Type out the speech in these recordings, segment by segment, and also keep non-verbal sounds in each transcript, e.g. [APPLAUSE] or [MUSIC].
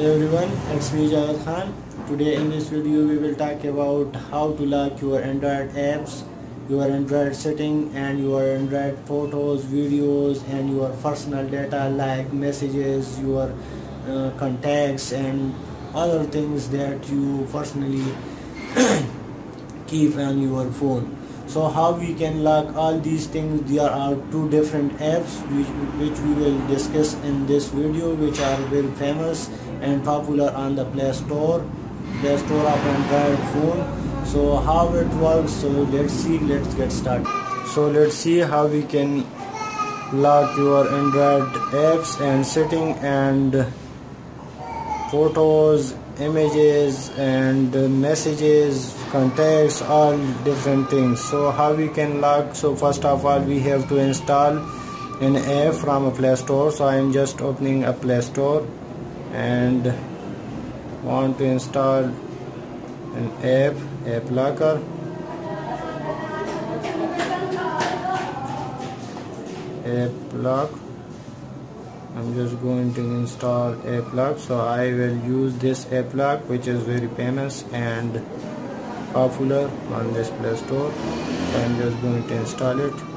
Hello everyone, it's me Jawad Khan. Today in this video we will talk about how to lock your Android apps, your Android setting and your Android photos, videos and your personal data like messages, your uh, contacts and other things that you personally [CLEARS THROAT] keep on your phone so how we can lock all these things there are two different apps which, which we will discuss in this video which are very famous and popular on the play store play store of android phone. So how it works so let's see let's get started. So let's see how we can lock your android apps and setting and photos images and messages contacts all different things. So how we can log? So first of all we have to install an app from a play store. So i am just opening a play store and want to install an app app locker. App lock I'm just going to install AppLock so I will use this AppLock which is very famous and popular on this Play Store. So I'm just going to install it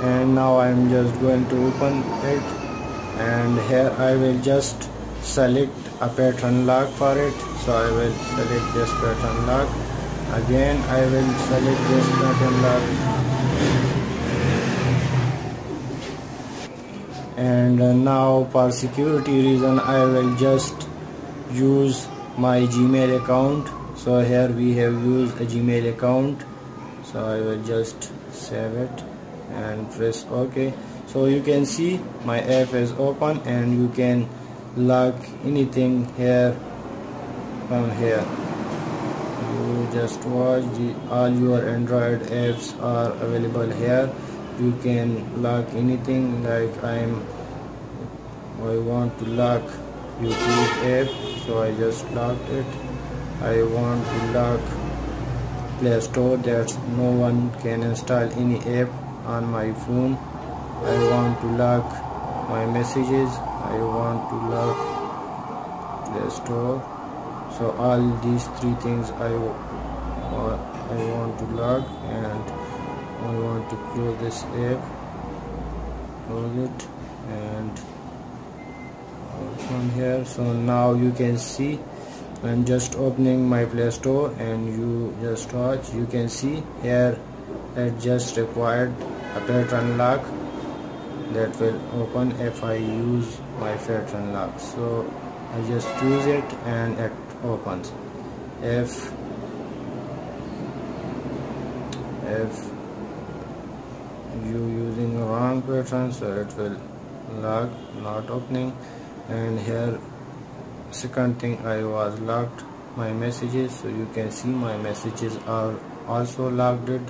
and now I'm just going to open it. And here I will just select a pattern lock for it. So I will select this pattern lock. Again I will select this pattern lock. And now for security reason I will just use my gmail account. So here we have used a gmail account. So I will just save it and press ok. So you can see my app is open and you can lock anything here from here. You just watch the, all your android apps are available here. You can lock anything like i'm i want to lock youtube app so i just locked it. I want to lock play store that no one can install any app on my phone. I want to lock my messages. I want to lock the store. So all these three things I, uh, I want to lock and I want to close this app. Close it and uh, from here. So now you can see I'm just opening my play store and you just watch. You can see here it just required a pattern lock that will open if I use my pattern lock so I just choose it and it opens. If if you using wrong pattern so it will lock not opening. And here second thing I was locked my messages. So you can see my messages are also locked it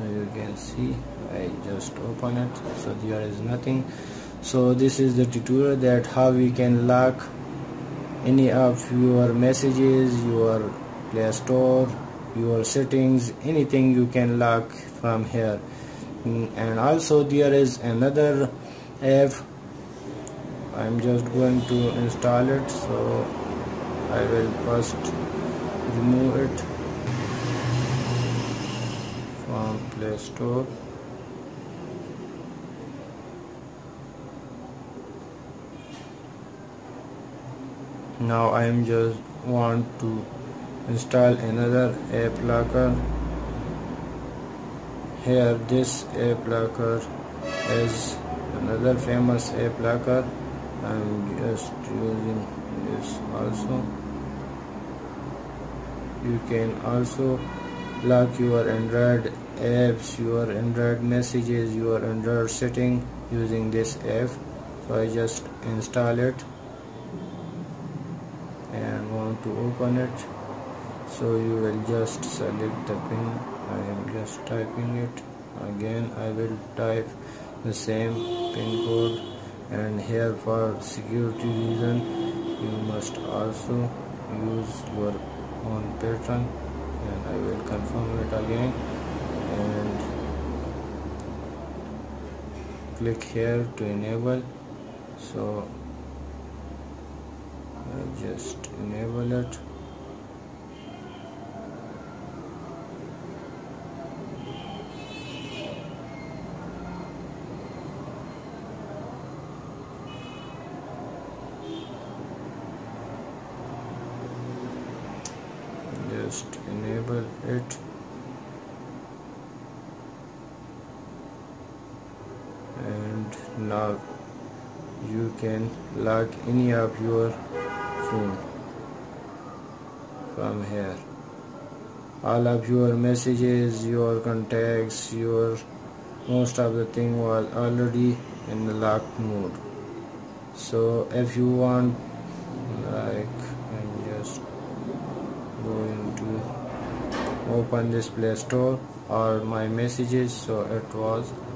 you can see I just open it so there is nothing. So this is the tutorial that how we can lock any of your messages your play store your settings anything you can lock from here. Mm, and also there is another app. I'm just going to install it so I will first remove it from Play Store. Now I am just want to install another app locker. Here this app locker is another famous app locker. I'm just using this also. You can also lock your Android apps your android messages your android setting using this app. So i just install it and want to open it. So you will just select the pin. I am just typing it. Again i will type the same pin code. And here for security reason you must also use your own pattern and I will confirm it again. And click here to enable. So I just enable it just enable it and now you can lock any of your phone from here. All of your messages your contacts your most of the thing was already in the lock mode. So if you want like just going to open this play store or my messages so it was locked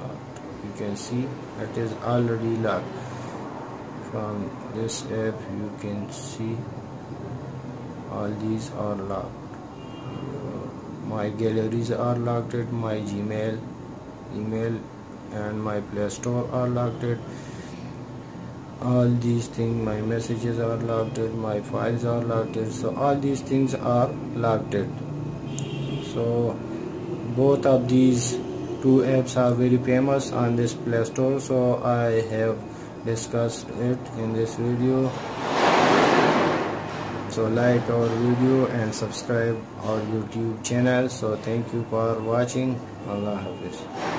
can see it is already locked. From this app you can see all these are locked. My galleries are locked at my gmail email and my play store are locked. At all these things my messages are locked at my files are locked. At so all these things are locked. At so both of these two apps are very famous on this play store so i have discussed it in this video. So like our video and subscribe our youtube channel. So thank you for watching. Allah hafiz